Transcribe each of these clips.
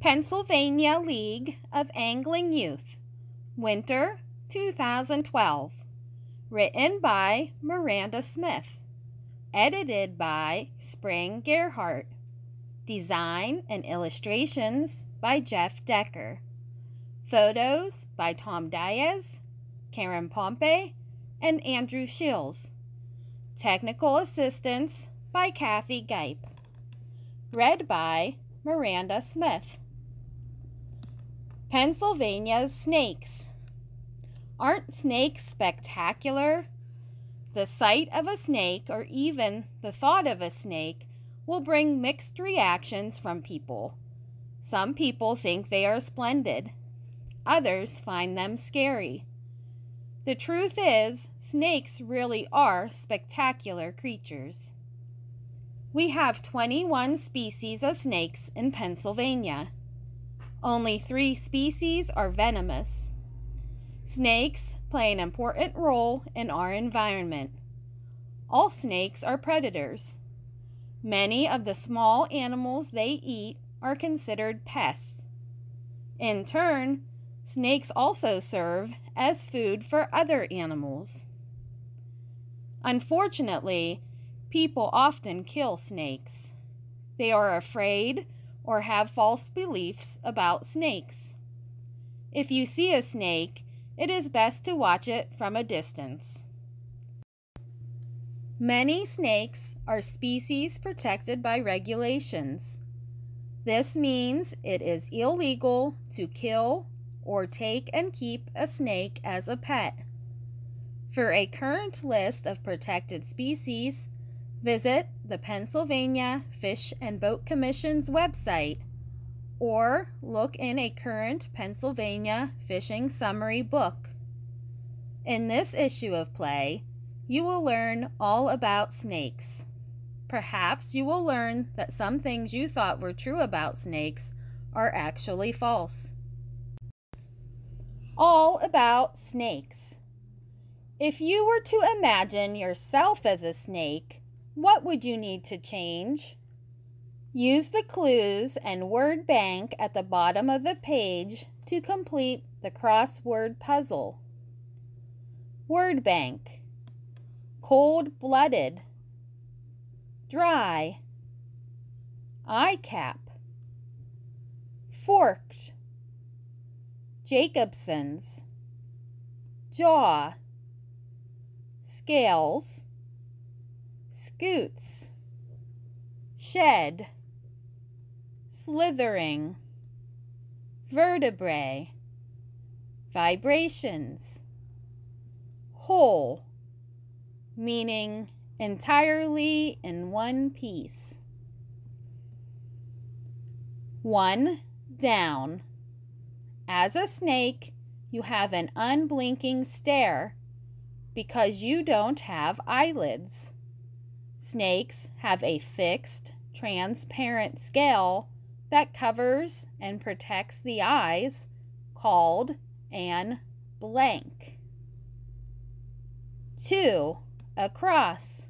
Pennsylvania League of Angling Youth, Winter 2012. Written by Miranda Smith. Edited by Spring Gerhart. Design and illustrations by Jeff Decker. Photos by Tom Diaz, Karen Pompey, and Andrew Shields. Technical assistance by Kathy Gipe. Read by Miranda Smith. Pennsylvania's Snakes. Aren't snakes spectacular? The sight of a snake, or even the thought of a snake, will bring mixed reactions from people. Some people think they are splendid, others find them scary. The truth is, snakes really are spectacular creatures. We have 21 species of snakes in Pennsylvania. Only three species are venomous. Snakes play an important role in our environment. All snakes are predators. Many of the small animals they eat are considered pests. In turn, Snakes also serve as food for other animals. Unfortunately, people often kill snakes. They are afraid or have false beliefs about snakes. If you see a snake, it is best to watch it from a distance. Many snakes are species protected by regulations. This means it is illegal to kill or take and keep a snake as a pet. For a current list of protected species, visit the Pennsylvania Fish and Boat Commission's website or look in a current Pennsylvania fishing summary book. In this issue of Play, you will learn all about snakes. Perhaps you will learn that some things you thought were true about snakes are actually false all about snakes. If you were to imagine yourself as a snake, what would you need to change? Use the clues and word bank at the bottom of the page to complete the crossword puzzle. Word bank. Cold blooded, dry, eye cap, forked, Jacobson's, jaw, scales, scoots, shed, slithering, vertebrae, vibrations, whole, meaning entirely in one piece. One down. As a snake, you have an unblinking stare because you don't have eyelids. Snakes have a fixed, transparent scale that covers and protects the eyes called an blank. 2. Across.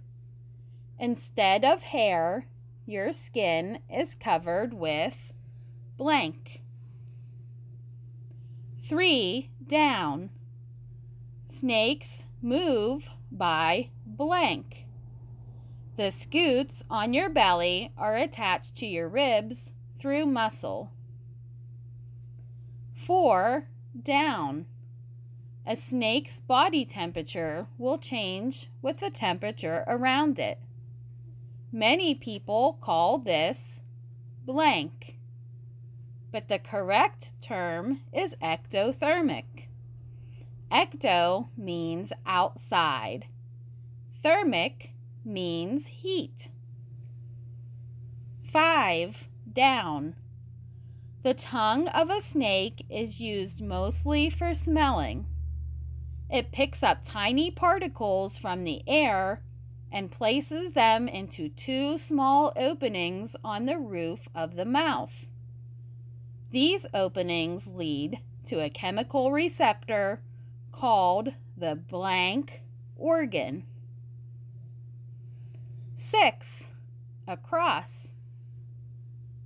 Instead of hair, your skin is covered with blank. Three, down. Snakes move by blank. The scoots on your belly are attached to your ribs through muscle. Four, down. A snake's body temperature will change with the temperature around it. Many people call this blank but the correct term is ectothermic. Ecto means outside. Thermic means heat. 5. Down. The tongue of a snake is used mostly for smelling. It picks up tiny particles from the air and places them into two small openings on the roof of the mouth. These openings lead to a chemical receptor called the blank organ. 6. Across.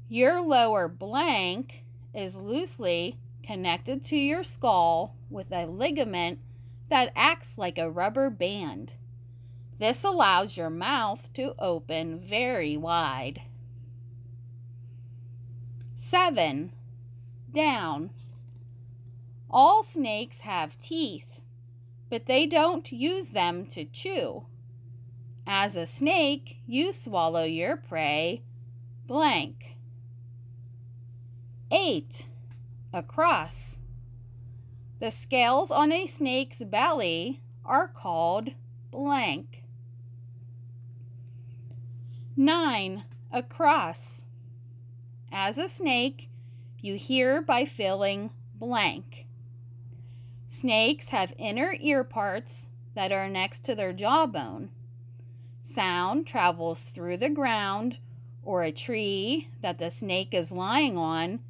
Your lower blank is loosely connected to your skull with a ligament that acts like a rubber band. This allows your mouth to open very wide. 7. Down. All snakes have teeth, but they don't use them to chew. As a snake, you swallow your prey blank. 8. Across. The scales on a snake's belly are called blank. 9. Across. As a snake, you hear by feeling blank. Snakes have inner ear parts that are next to their jawbone. Sound travels through the ground or a tree that the snake is lying on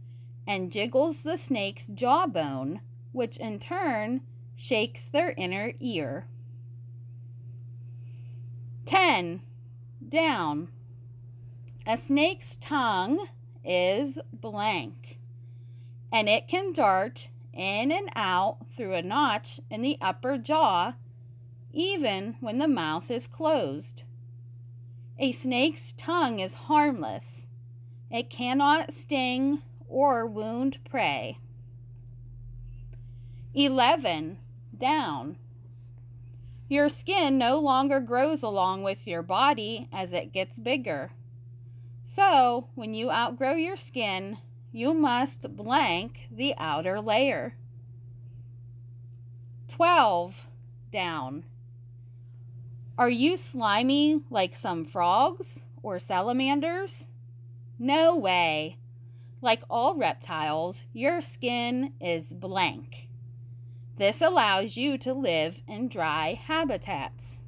and jiggles the snake's jawbone, which in turn shakes their inner ear. 10. Down. A snake's tongue is blank, and it can dart in and out through a notch in the upper jaw even when the mouth is closed. A snake's tongue is harmless. It cannot sting or wound prey. 11. Down. Your skin no longer grows along with your body as it gets bigger. So, when you outgrow your skin, you must blank the outer layer. 12. Down. Are you slimy like some frogs or salamanders? No way. Like all reptiles, your skin is blank. This allows you to live in dry habitats.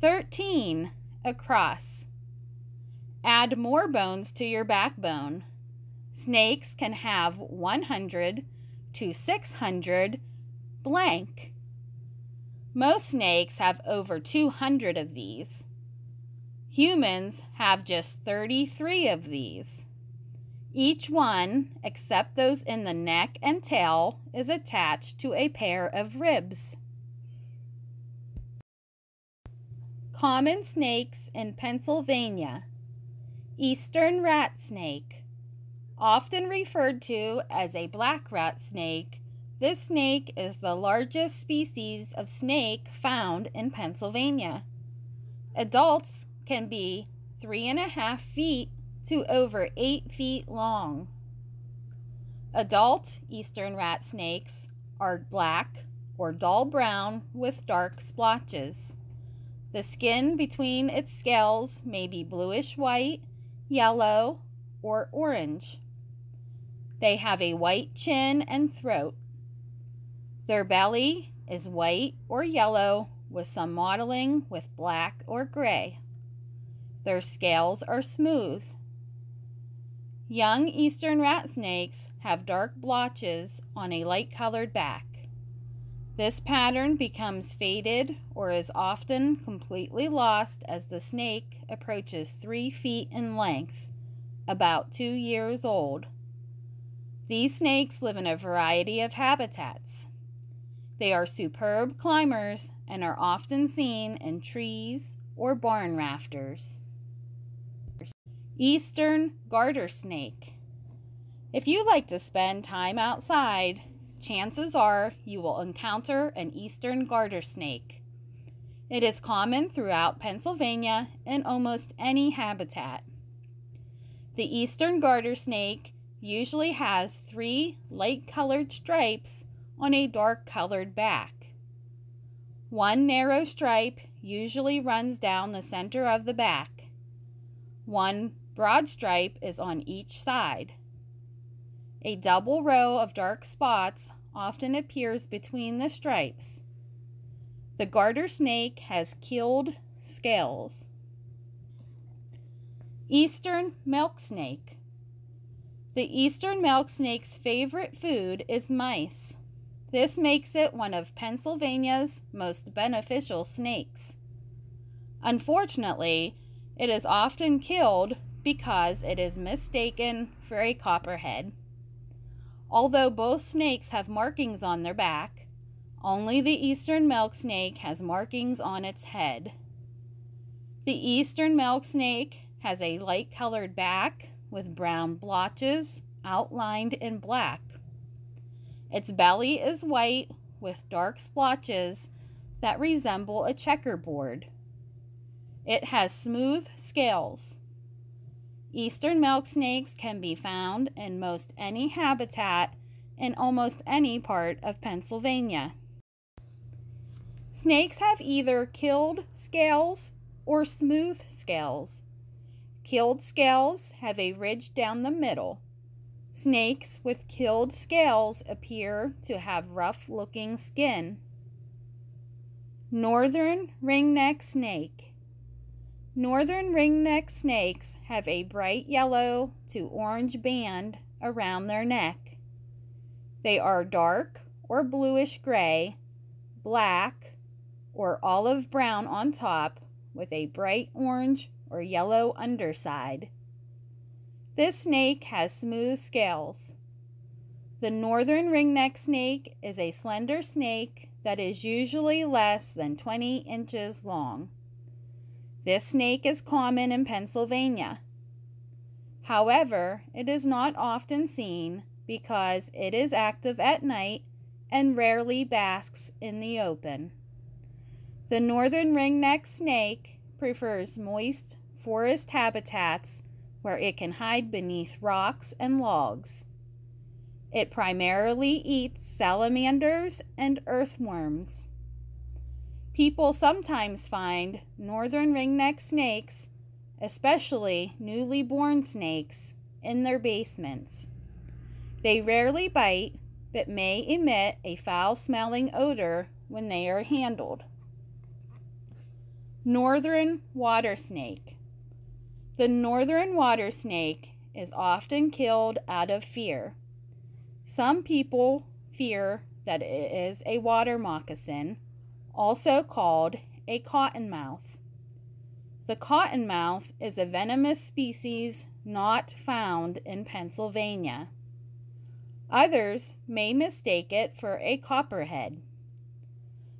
13. Across. Add more bones to your backbone. Snakes can have 100 to 600 blank. Most snakes have over 200 of these. Humans have just 33 of these. Each one, except those in the neck and tail, is attached to a pair of ribs. Common snakes in Pennsylvania. Eastern rat snake. Often referred to as a black rat snake, this snake is the largest species of snake found in Pennsylvania. Adults can be three and a half feet to over 8 feet long. Adult eastern rat snakes are black or dull brown with dark splotches. The skin between its scales may be bluish white, yellow, or orange. They have a white chin and throat. Their belly is white or yellow with some mottling with black or gray. Their scales are smooth Young eastern rat snakes have dark blotches on a light colored back. This pattern becomes faded or is often completely lost as the snake approaches three feet in length, about two years old. These snakes live in a variety of habitats. They are superb climbers and are often seen in trees or barn rafters. Eastern garter snake. If you like to spend time outside, chances are you will encounter an eastern garter snake. It is common throughout Pennsylvania in almost any habitat. The eastern garter snake usually has three light colored stripes on a dark colored back. One narrow stripe usually runs down the center of the back. One Broad stripe is on each side. A double row of dark spots often appears between the stripes. The garter snake has keeled scales. Eastern milk snake. The eastern milk snake's favorite food is mice. This makes it one of Pennsylvania's most beneficial snakes. Unfortunately, it is often killed because it is mistaken for a copperhead. Although both snakes have markings on their back, only the eastern milk snake has markings on its head. The eastern milk snake has a light colored back with brown blotches outlined in black. Its belly is white with dark splotches that resemble a checkerboard. It has smooth scales. Eastern milk snakes can be found in most any habitat in almost any part of Pennsylvania. Snakes have either keeled scales or smooth scales. Keeled scales have a ridge down the middle. Snakes with keeled scales appear to have rough looking skin. Northern ringneck snake. Northern ringneck snakes have a bright yellow to orange band around their neck. They are dark or bluish gray, black, or olive brown on top with a bright orange or yellow underside. This snake has smooth scales. The northern ringneck snake is a slender snake that is usually less than 20 inches long. This snake is common in Pennsylvania. However, it is not often seen because it is active at night and rarely basks in the open. The northern ringneck snake prefers moist forest habitats where it can hide beneath rocks and logs. It primarily eats salamanders and earthworms. People sometimes find northern ringneck snakes, especially newly born snakes, in their basements. They rarely bite, but may emit a foul smelling odor when they are handled. Northern water snake. The northern water snake is often killed out of fear. Some people fear that it is a water moccasin, also called a cottonmouth. The cottonmouth is a venomous species not found in Pennsylvania. Others may mistake it for a copperhead.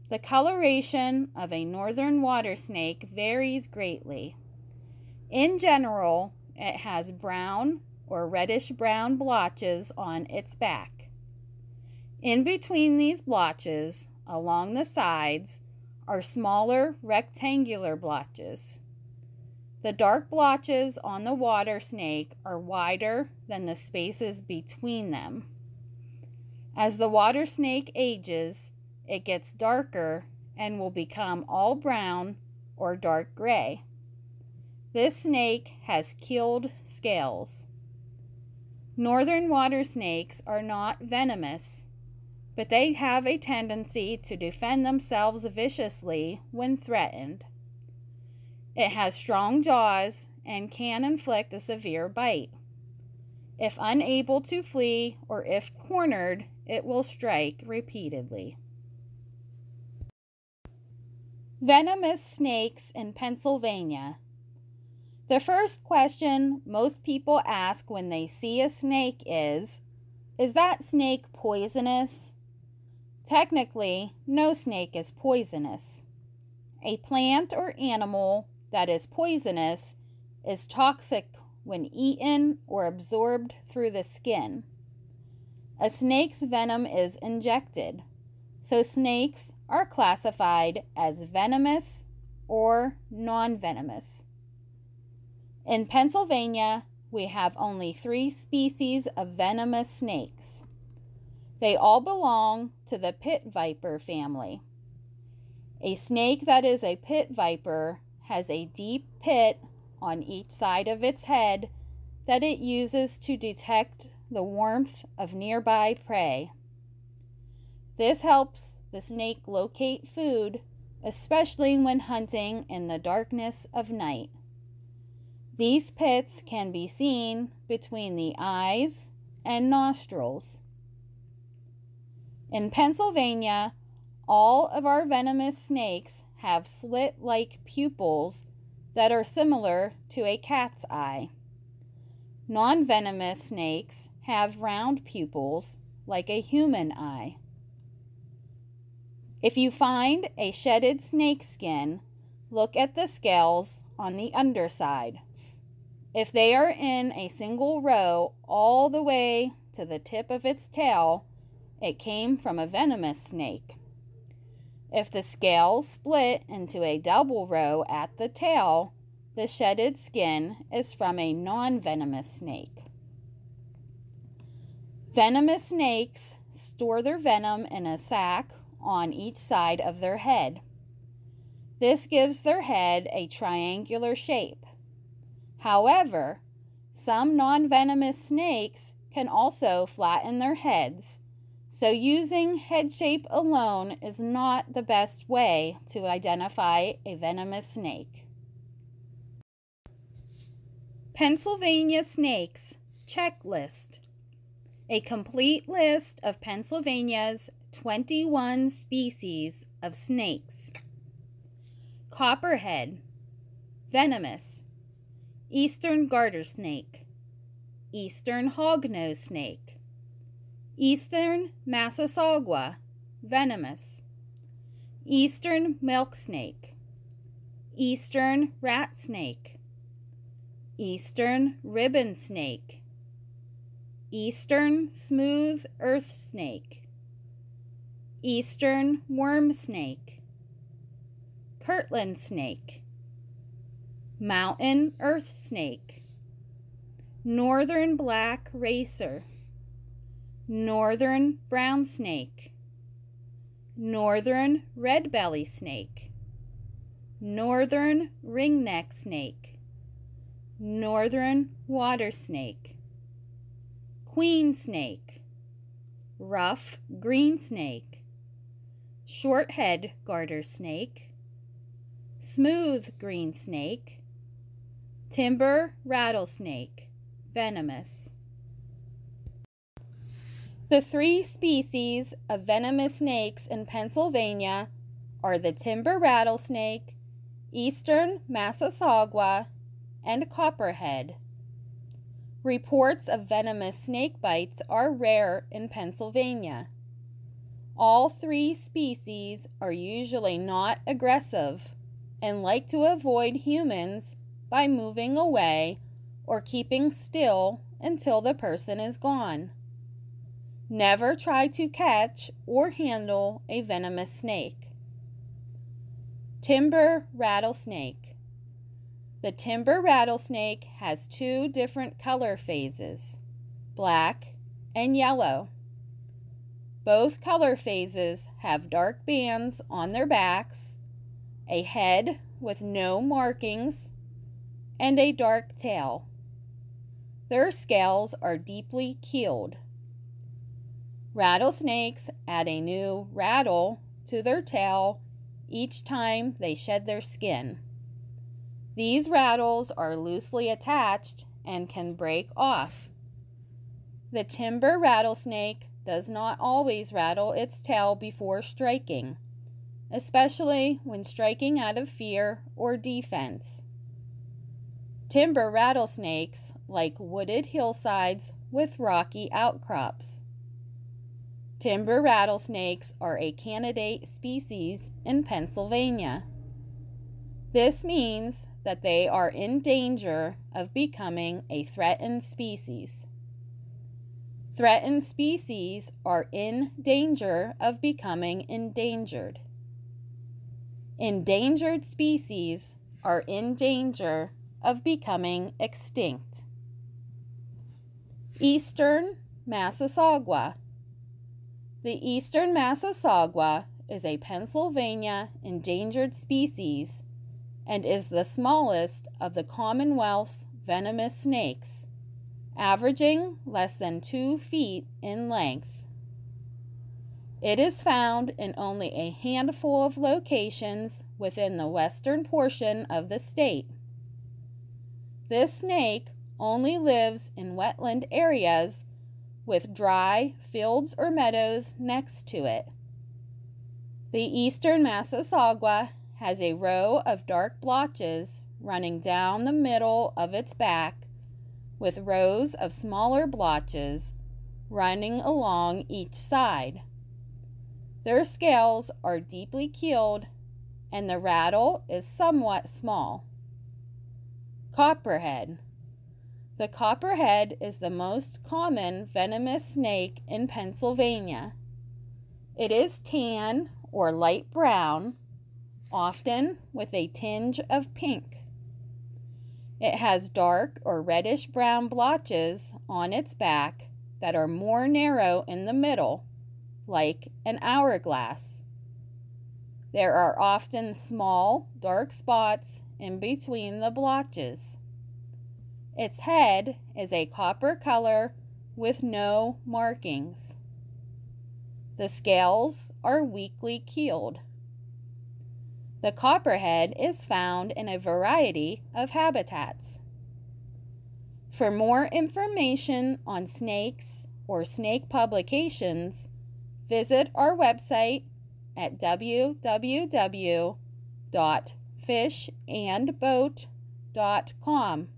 The coloration of a northern water snake varies greatly. In general, it has brown or reddish brown blotches on its back. In between these blotches, along the sides, are smaller rectangular blotches. The dark blotches on the water snake are wider than the spaces between them. As the water snake ages, it gets darker and will become all brown or dark gray. This snake has keeled scales. Northern water snakes are not venomous, but they have a tendency to defend themselves viciously when threatened. It has strong jaws and can inflict a severe bite. If unable to flee or if cornered, it will strike repeatedly. Venomous snakes in Pennsylvania. The first question most people ask when they see a snake is Is that snake poisonous? Technically, no snake is poisonous. A plant or animal that is poisonous is toxic when eaten or absorbed through the skin. A snake's venom is injected so snakes are classified as venomous or non venomous. In Pennsylvania, we have only three species of venomous snakes. They all belong to the pit viper family. A snake that is a pit viper has a deep pit on each side of its head that it uses to detect the warmth of nearby prey. This helps the snake locate food, especially when hunting in the darkness of night. These pits can be seen between the eyes and nostrils. In Pennsylvania, all of our venomous snakes have slit like pupils that are similar to a cat's eye. Non venomous snakes have round pupils like a human eye. If you find a shedded snake skin, look at the scales on the underside. If they are in a single row all the way to the tip of its tail, it came from a venomous snake. If the scales split into a double row at the tail, the shedded skin is from a non venomous snake. Venomous snakes store their venom in a sac on each side of their head. This gives their head a triangular shape. However, some non venomous snakes can also flatten their heads, so using head shape alone is not the best way to identify a venomous snake. Pennsylvania Snakes Checklist A complete list of Pennsylvania's 21 species of snakes. Copperhead, venomous, Eastern garter snake, Eastern hognose snake, Eastern Massasauga, venomous, Eastern milk snake, Eastern rat snake, Eastern ribbon snake, Eastern smooth earth snake, Eastern worm snake, Kirtland snake, Mountain earth snake, Northern black racer, Northern brown snake, Northern red belly snake, Northern ringneck snake, Northern water snake, Queen snake, Rough green snake, Shorthead garter snake, Smooth green snake, Timber rattlesnake, venomous. The three species of venomous snakes in Pennsylvania are the timber rattlesnake, eastern Massasauga, and copperhead. Reports of venomous snake bites are rare in Pennsylvania. All three species are usually not aggressive and like to avoid humans by moving away or keeping still until the person is gone. Never try to catch or handle a venomous snake. Timber rattlesnake. The timber rattlesnake has two different color phases, black and yellow. Both color phases have dark bands on their backs, a head with no markings, and a dark tail. Their scales are deeply keeled. Rattlesnakes add a new rattle to their tail each time they shed their skin. These rattles are loosely attached and can break off. The timber rattlesnake does not always rattle its tail before striking, especially when striking out of fear or defense. Timber rattlesnakes like wooded hillsides with rocky outcrops. Timber rattlesnakes are a candidate species in Pennsylvania. This means that they are in danger of becoming a threatened species. Threatened species are in danger of becoming endangered. Endangered species are in danger of becoming extinct. Eastern Massasauga. The eastern Massasauga is a Pennsylvania endangered species and is the smallest of the Commonwealth's venomous snakes, averaging less than two feet in length. It is found in only a handful of locations within the western portion of the state. This snake only lives in wetland areas with dry fields or meadows next to it. The eastern Massasauga has a row of dark blotches running down the middle of its back, with rows of smaller blotches running along each side. Their scales are deeply keeled and the rattle is somewhat small. Copperhead. The copperhead is the most common venomous snake in Pennsylvania. It is tan or light brown, often with a tinge of pink. It has dark or reddish brown blotches on its back that are more narrow in the middle, like an hourglass. There are often small, dark spots in between the blotches. Its head is a copper color with no markings. The scales are weakly keeled. The copperhead is found in a variety of habitats. For more information on snakes or snake publications, visit our website at www.fishandboat.com.